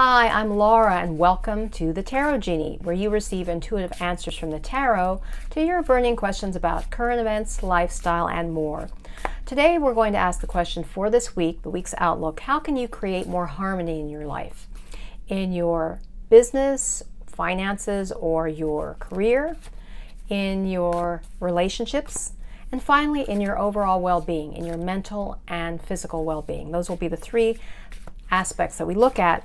Hi, I'm Laura, and welcome to the Tarot Genie, where you receive intuitive answers from the tarot to your burning questions about current events, lifestyle, and more. Today, we're going to ask the question for this week, the week's outlook how can you create more harmony in your life, in your business, finances, or your career, in your relationships, and finally, in your overall well being, in your mental and physical well being. Those will be the three aspects that we look at.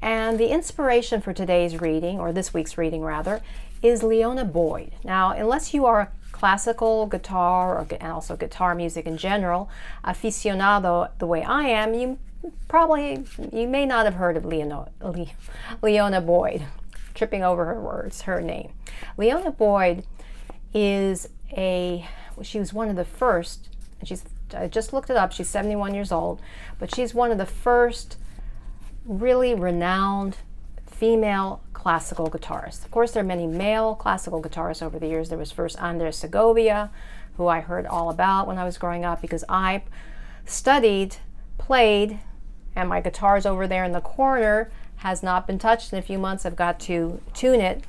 And the inspiration for today's reading, or this week's reading rather, is Liona Boyd. Now, unless you are a classical guitar or, and also guitar music in general aficionado the way I am, you probably you may not have heard of Liona, Le, Liona Boyd. Tripping over her words, her name. Liona Boyd is a she was one of the first, she's I just looked it up. She's 71 years old, but she's one of the first really renowned female classical guitarists. Of course, there are many male classical guitarists over the years. There was first Andres Segovia, who I heard all about when I was growing up because I studied, played, and my guitar's over there in the corner has not been touched in a few months. I've got to tune it.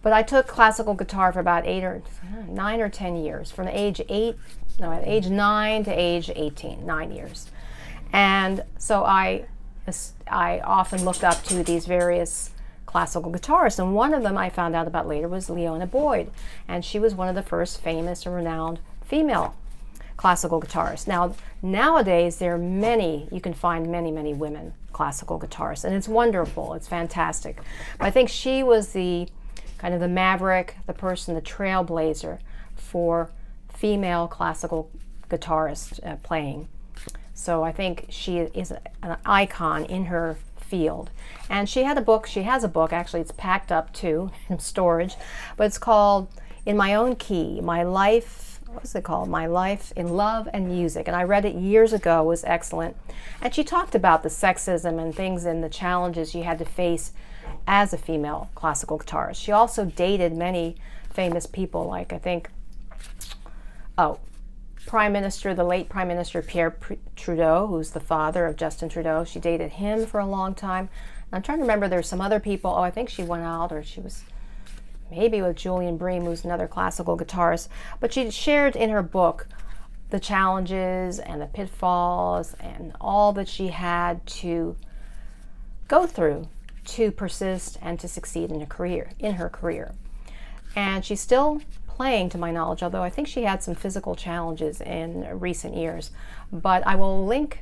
But I took classical guitar for about eight or nine or ten years, from age eight, no, age nine to age 18, nine years. And so I I often looked up to these various classical guitarists, and one of them I found out about later was Liona Boyd, and she was one of the first famous and renowned female classical guitarists. Now, nowadays there are many, you can find many, many women classical guitarists, and it's wonderful, it's fantastic. But I think she was the kind of the maverick, the person, the trailblazer for female classical guitarist uh, playing. So I think she is an icon in her field. And she had a book, she has a book, actually it's packed up too in storage, but it's called In My Own Key, My Life, what's it called? My Life in Love and Music. And I read it years ago, it was excellent. And she talked about the sexism and things and the challenges she had to face as a female classical guitarist. She also dated many famous people, like I think, oh, Prime Minister, the late Prime Minister Pierre Trudeau, who's the father of Justin Trudeau. She dated him for a long time. I'm trying to remember, there's some other people. Oh, I think she went out or she was maybe with Julian Bream, who's another classical guitarist. But she shared in her book the challenges and the pitfalls and all that she had to go through to persist and to succeed in a career in her career. And she still playing to my knowledge, although I think she had some physical challenges in recent years. But I will link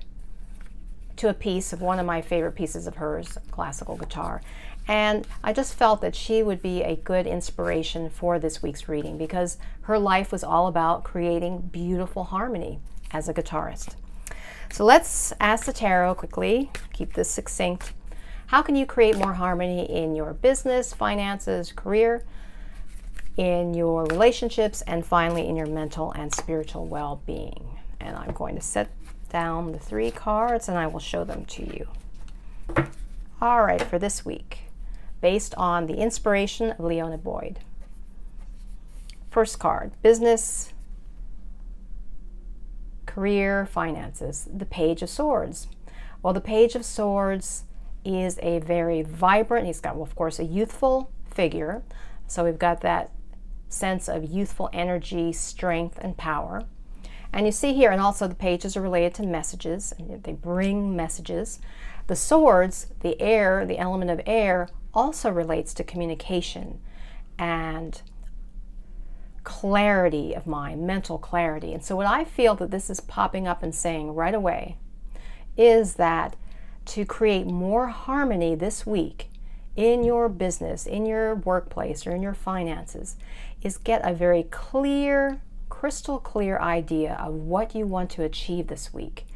to a piece of one of my favorite pieces of hers, classical guitar. And I just felt that she would be a good inspiration for this week's reading because her life was all about creating beautiful harmony as a guitarist. So let's ask the tarot quickly, keep this succinct. How can you create more harmony in your business, finances, career? In your relationships, and finally in your mental and spiritual well being. And I'm going to set down the three cards and I will show them to you. All right, for this week, based on the inspiration of Liona Boyd. First card business, career, finances, the Page of Swords. Well, the Page of Swords is a very vibrant, he's got, well, of course, a youthful figure. So we've got that sense of youthful energy, strength, and power. And you see here, and also the pages are related to messages, and they bring messages. The swords, the air, the element of air, also relates to communication and clarity of mind, mental clarity. And so, what I feel that this is popping up and saying right away is that to create more harmony this week in your business, in your workplace, or in your finances is get a very clear, crystal clear idea of what you want to achieve this week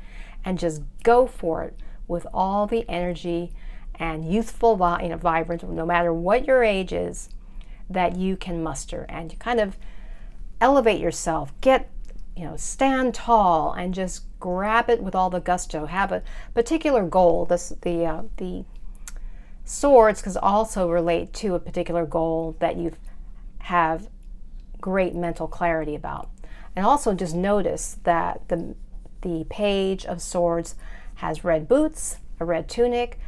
and just go for it with all the energy and youthful, you know, vibrant, no matter what your age is, that you can muster and you kind of elevate yourself, get, you know, stand tall and just grab it with all the gusto. Have a particular goal. This the uh, the swords can also relate to a particular goal that you have great mental clarity about. And also just notice that the, the page of swords has red boots, a red tunic,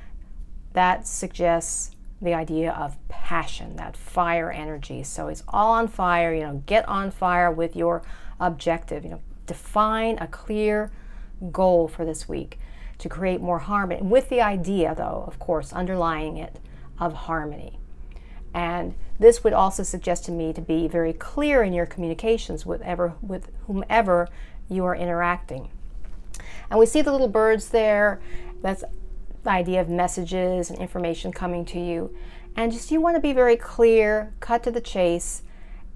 that suggests the idea of passion, that fire energy. So it's all on fire, you know, get on fire with your objective, you know, define a clear goal for this week to create more harmony with the idea though, of course, underlying it of harmony. And this would also suggest to me to be very clear in your communications with ever with whomever you are interacting. And we see the little birds there. That's the idea of messages and information coming to you. And just you want to be very clear, cut to the chase,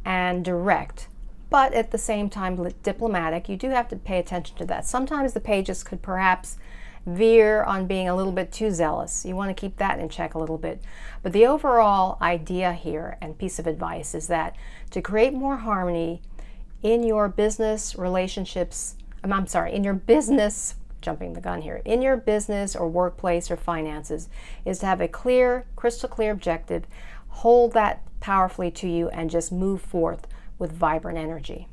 and direct. But at the same time, diplomatic. You do have to pay attention to that. Sometimes the pages could perhaps veer on being a little bit too zealous. You want to keep that in check a little bit. But the overall idea here and piece of advice is that to create more harmony in your business relationships, um, I'm sorry, in your business jumping the gun here, in your business or workplace or finances is to have a clear, crystal clear objective, hold that powerfully to you, and just move forth with vibrant energy.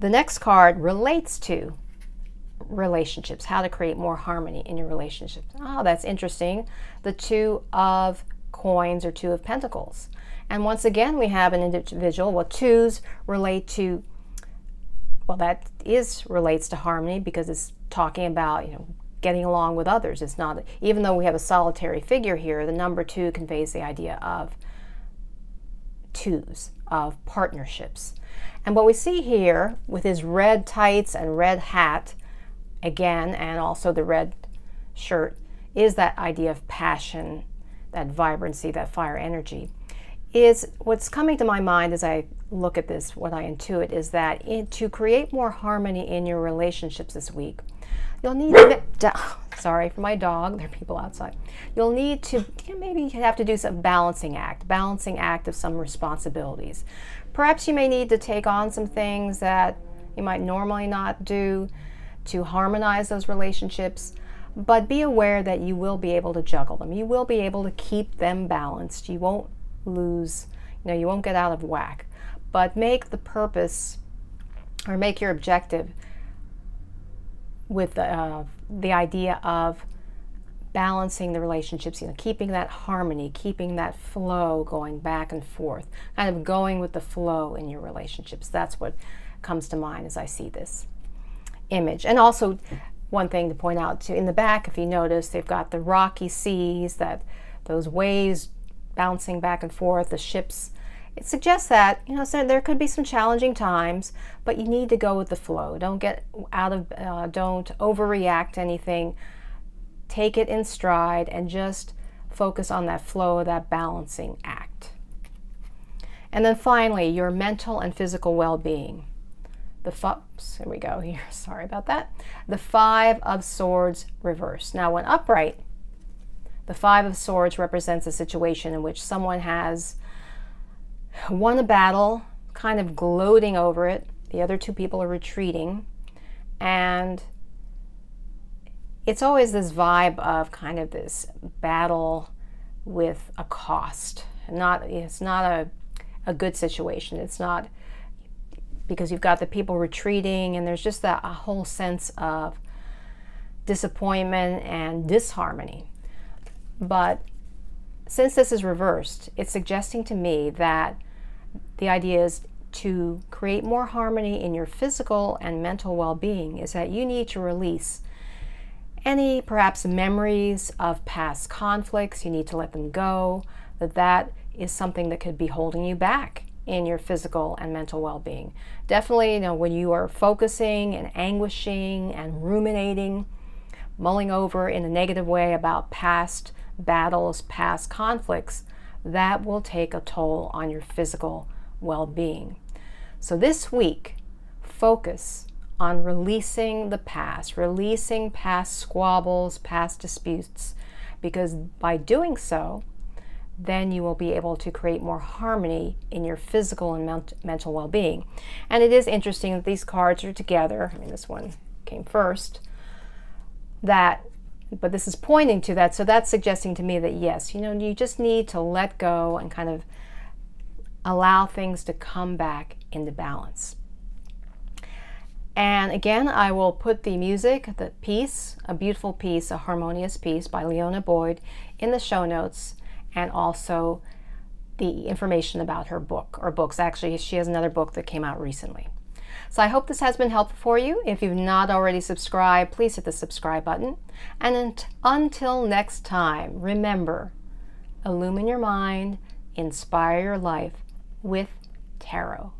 The next card relates to relationships, how to create more harmony in your relationships. Oh, that's interesting. The two of coins or two of pentacles. And once again, we have an individual. Well, twos relate to well, that is relates to harmony because it's talking about, you know, getting along with others. It's not, even though we have a solitary figure here, the number two conveys the idea of twos, of partnerships. And what we see here with his red tights and red hat, again, and also the red shirt, is that idea of passion, that vibrancy, that fire energy. Is what's coming to my mind as I look at this, what I intuit is that in, to create more harmony in your relationships this week, you'll need to, sorry for my dog, there are people outside. You'll need to, maybe you have to do some balancing act, balancing act of some responsibilities. Perhaps you may need to take on some things that you might normally not do to harmonize those relationships, but be aware that you will be able to juggle them. You will be able to keep them balanced. You won't lose, you know, you won't get out of whack but make the purpose or make your objective with the, uh, the idea of balancing the relationships, you know, keeping that harmony, keeping that flow going back and forth, kind of going with the flow in your relationships. That's what comes to mind as I see this image. And also, one thing to point out too, in the back, if you notice, they've got the rocky seas, that those waves bouncing back and forth, the ships. It suggests that you know so there could be some challenging times but you need to go with the flow. Don't get out of uh, don't overreact anything. Take it in stride and just focus on that flow that balancing act. And then finally your mental and physical well-being the oops, here we go here sorry about that the five of swords reversed now when upright the five of swords represents a situation in which someone has won a battle, kind of gloating over it. The other two people are retreating. And it's always this vibe of kind of this battle with a cost. Not it's not a a good situation. It's not because you've got the people retreating and there's just that a whole sense of disappointment and disharmony. But since this is reversed, it's suggesting to me that the idea is to create more harmony in your physical and mental well being, is that you need to release any perhaps memories of past conflicts. You need to let them go, that that is something that could be holding you back in your physical and mental well being. Definitely, you know, when you are focusing and anguishing and ruminating, mulling over in a negative way about past battles, past conflicts, that will take a toll on your physical well being. So this week, focus on releasing the past, releasing past squabbles, past disputes, because by doing so, then you will be able to create more harmony in your physical and ment mental well being. And it is interesting that these cards are together. I mean, this one came first. That but this is pointing to that. So that's suggesting to me that yes, you know, you just need to let go and kind of allow things to come back into balance. And again, I will put the music, the piece, a beautiful piece, a harmonious piece by Liona Boyd in the show notes and also the information about her book or books. Actually, she has another book that came out recently. So I hope this has been helpful for you. If you've not already subscribed, please hit the subscribe button. And until next time, remember, illumine your mind, inspire your life with tarot.